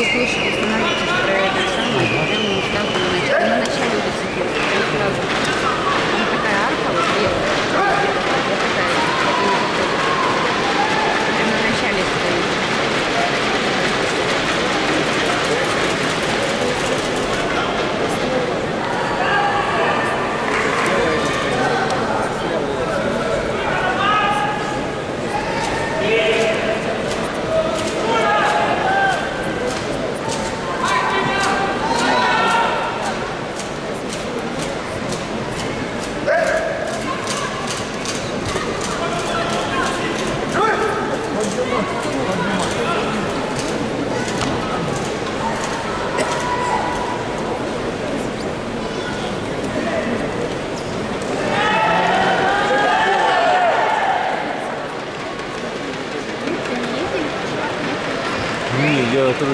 вы слышите, становитесь.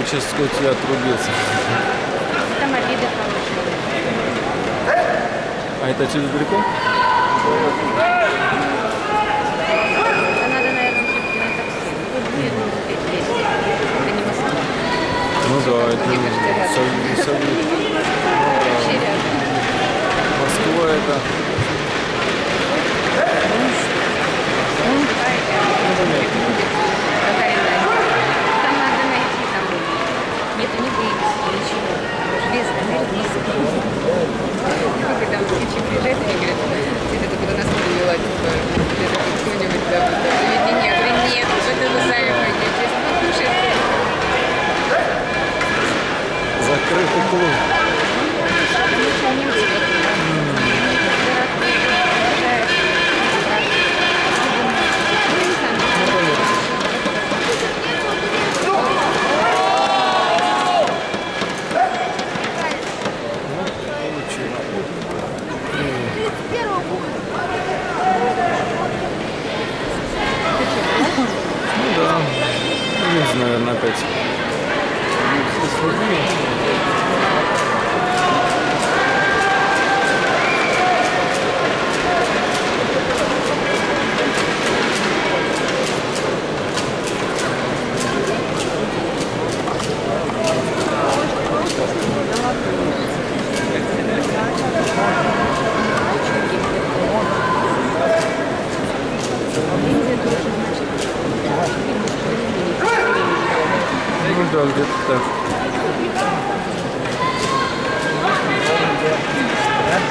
практически я отрубился. Там обиды хорошие. А это отсюда далеко? А надо, наверное, все-таки на такси. Нет, ну, ну да, это Союз. Союз. Москва это... Ну, Perfect.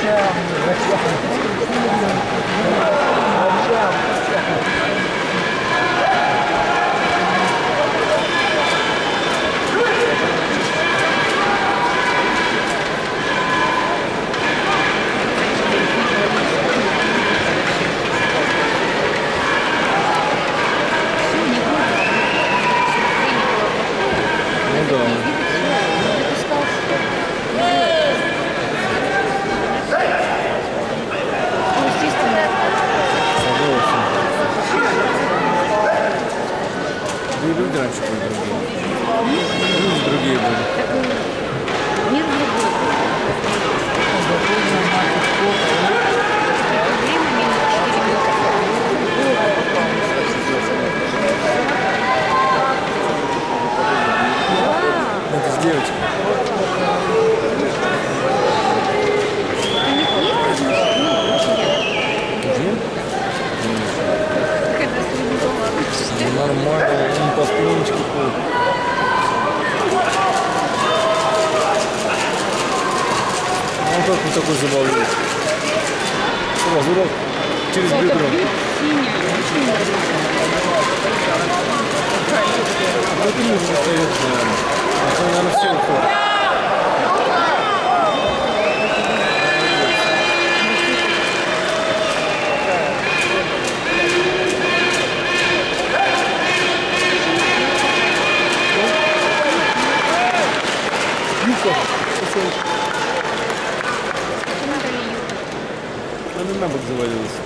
Yeah. люди раньше были другие. Люди другие были. Ну, как вы такой забавляете? Разворот через бедро. Ну, это нужно стоять, наверное. Это, наверное, все уходит. Thank you. там обзавалилась.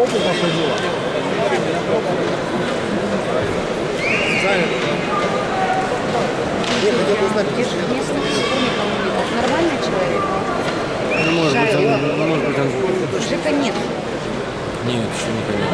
Попу посадила? Я хотел узнать, место Нормальный человек? Ну, может быть, он, может быть, он... Жека нет. Нет, еще не понятно.